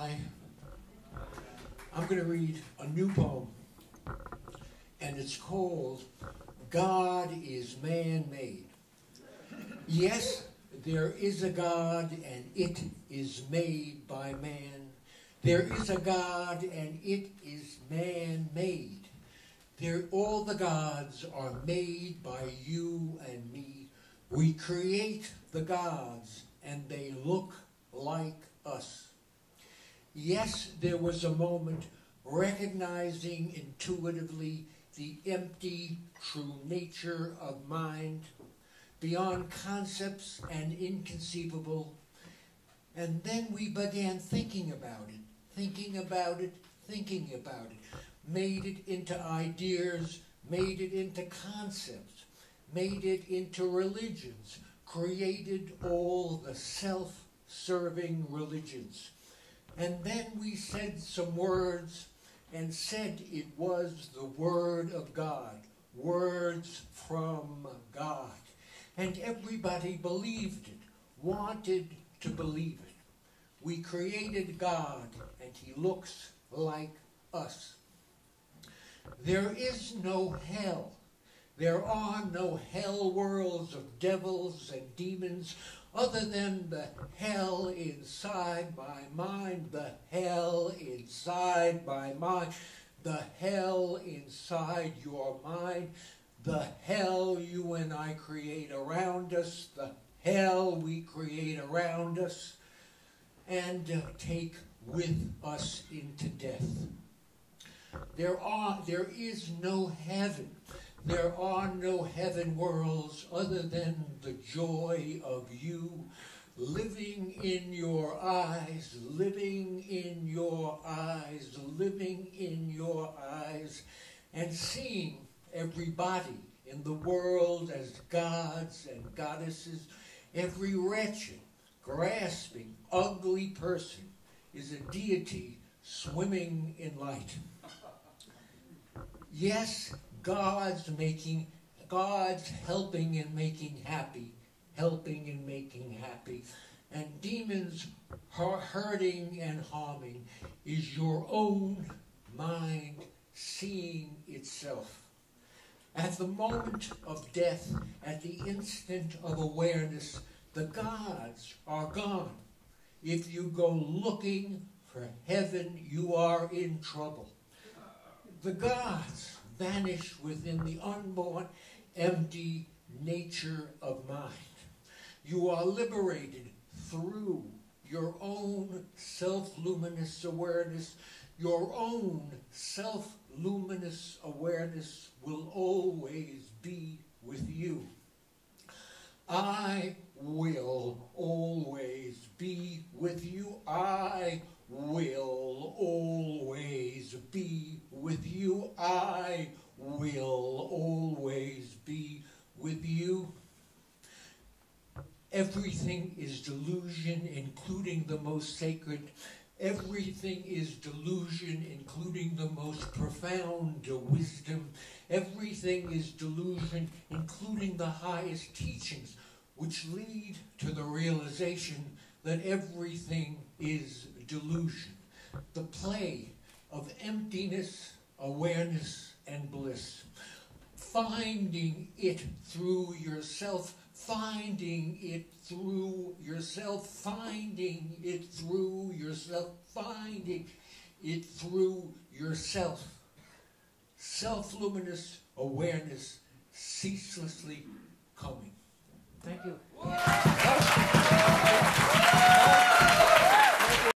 I, I'm going to read a new poem, and it's called God is Man Made. Yes, there is a God, and it is made by man. There is a God, and it is man made. There, all the gods are made by you and me. We create the gods, and they look. Yes, there was a moment recognizing intuitively the empty, true nature of mind, beyond concepts and inconceivable. And then we began thinking about it, thinking about it, thinking about it, made it into ideas, made it into concepts, made it into religions, created all the self serving religions. And then we said some words and said it was the Word of God, words from God. And everybody believed it, wanted to believe it. We created God, and He looks like us. There is no hell. There are no hell worlds of devils and demons other than the hell inside my mind, the hell inside my mind, the hell inside your mind, the hell you and I create around us, the hell we create around us, and take with us into death. There are there is no heaven. There are no heaven worlds other than the joy of you living in your eyes, living in your eyes, living in your eyes, and seeing everybody in the world as gods and goddesses. Every wretched, grasping, ugly person is a deity swimming in light. Yes, God's making, God's helping and making happy, helping and making happy. And demons hurting and harming is your own mind seeing itself. At the moment of death, at the instant of awareness, the gods are gone. If you go looking for heaven, you are in trouble. The gods vanish within the unborn, empty nature of mind. You are liberated through your own self-luminous awareness. Your own self-luminous awareness will always be with you. I will always be with you. I will always be with you. I will always be with you. Everything is delusion, including the most sacred. Everything is delusion, including the most profound wisdom. Everything is delusion, including the highest teachings, which lead to the realization that everything is delusion, the play of emptiness, awareness, and bliss. Finding it through yourself, finding it through yourself, finding it through yourself, finding it through yourself. Self luminous awareness ceaselessly coming.